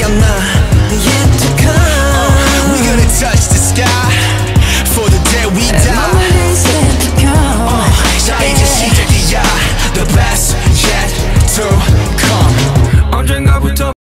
였나